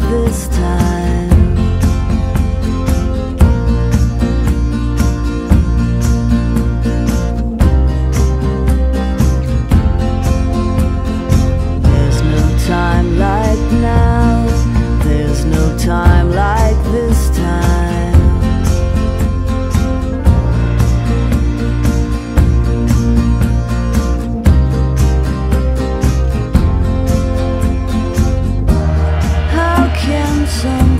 this time some